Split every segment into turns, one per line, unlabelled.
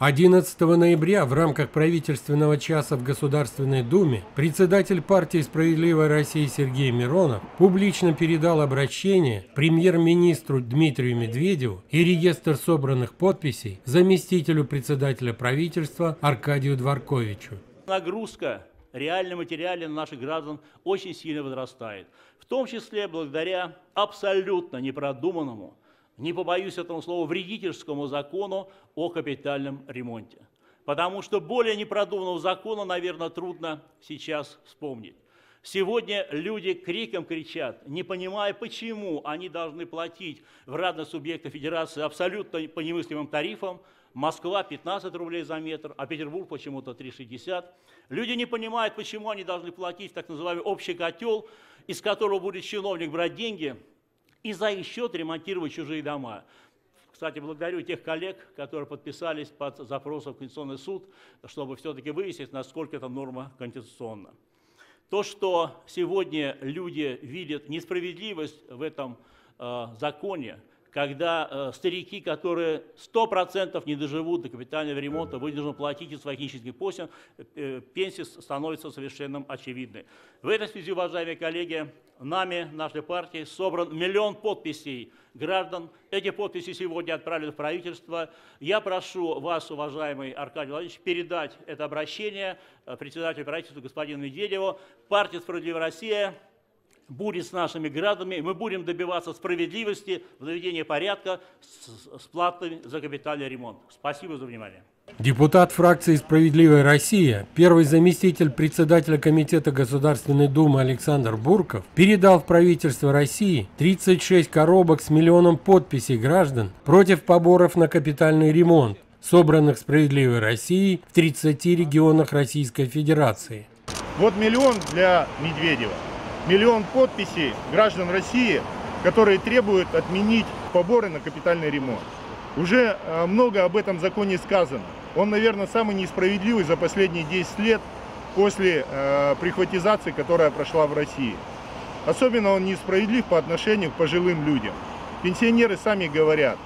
11 ноября в рамках правительственного часа в Государственной Думе председатель партии «Справедливая Россия» Сергей Миронов публично передал обращение премьер-министру Дмитрию Медведеву и реестр собранных подписей заместителю председателя правительства Аркадию Дворковичу.
Нагрузка реально материально наших граждан очень сильно возрастает, в том числе благодаря абсолютно непродуманному не побоюсь этого слова, вредительскому закону о капитальном ремонте. Потому что более непродуманного закона, наверное, трудно сейчас вспомнить. Сегодня люди криком кричат, не понимая, почему они должны платить в разных субъектах федерации абсолютно по немыслимым тарифам. Москва 15 рублей за метр, а Петербург почему-то 3,60. Люди не понимают, почему они должны платить так называемый общий котел, из которого будет чиновник брать деньги – и за их счет ремонтировать чужие дома. Кстати, благодарю тех коллег, которые подписались под запросом в Конституционный суд, чтобы все-таки выяснить, насколько эта норма конституционна. То, что сегодня люди видят несправедливость в этом э, законе, когда э, старики, которые 100% не доживут до капитального ремонта, вынуждены платить из своих нищенских посен, э, пенсии становятся совершенно очевидной. В этой связи, уважаемые коллеги, нами, нашей партией, собран миллион подписей граждан. Эти подписи сегодня отправлены в правительство. Я прошу вас, уважаемый Аркадий Владимирович, передать это обращение э, председателю правительства господину Медведеву. Партия «Справедливая Россия» будет с нашими гражданами, мы будем добиваться справедливости в заведении порядка с, с платой за капитальный ремонт. Спасибо за внимание.
Депутат фракции «Справедливая Россия», первый заместитель председателя Комитета Государственной Думы Александр Бурков передал в правительство России 36 коробок с миллионом подписей граждан против поборов на капитальный ремонт, собранных «Справедливой Россией» в 30 регионах Российской Федерации.
Вот миллион для Медведева миллион подписей граждан России, которые требуют отменить поборы на капитальный ремонт. Уже э, много об этом законе сказано. Он, наверное, самый несправедливый за последние 10 лет после э, прихватизации, которая прошла в России. Особенно он несправедлив по отношению к пожилым людям. Пенсионеры сами говорят,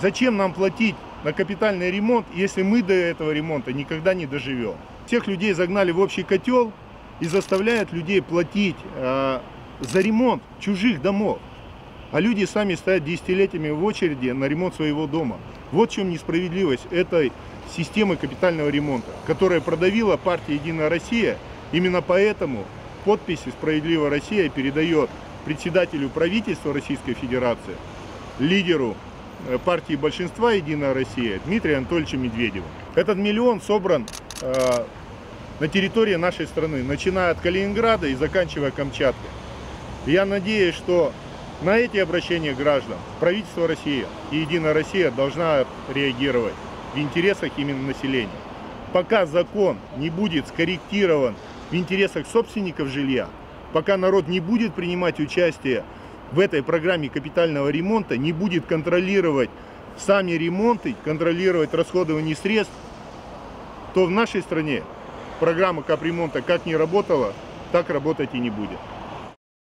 зачем нам платить на капитальный ремонт, если мы до этого ремонта никогда не доживем. Всех людей загнали в общий котел, и заставляет людей платить э, за ремонт чужих домов. А люди сами стоят десятилетиями в очереди на ремонт своего дома. Вот в чем несправедливость этой системы капитального ремонта, которая продавила партия «Единая Россия». Именно поэтому подписи «Справедливая Россия» передает председателю правительства Российской Федерации, лидеру э, партии большинства «Единая Россия» Дмитрию Анатольевичу Медведеву. Этот миллион собран э, на территории нашей страны, начиная от Калининграда и заканчивая Камчаткой. Я надеюсь, что на эти обращения граждан правительство России и Единая Россия должна реагировать в интересах именно населения. Пока закон не будет скорректирован в интересах собственников жилья, пока народ не будет принимать участие в этой программе капитального ремонта, не будет контролировать сами ремонты, контролировать расходование средств, то в нашей стране программа капремонта как не работала, так работать и не будет.